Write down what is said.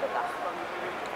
とか。